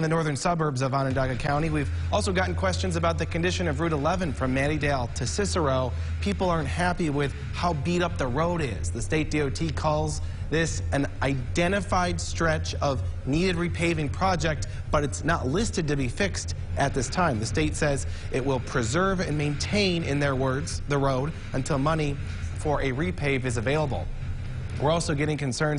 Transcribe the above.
In the northern suburbs of Onondaga County, we've also gotten questions about the condition of Route 11 from Mattydale to Cicero. People aren't happy with how beat up the road is. The state DOT calls this an identified stretch of needed repaving project, but it's not listed to be fixed at this time. The state says it will preserve and maintain, in their words, the road until money for a repave is available. We're also getting concerns